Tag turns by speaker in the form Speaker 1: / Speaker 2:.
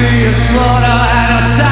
Speaker 1: be a slaughter and a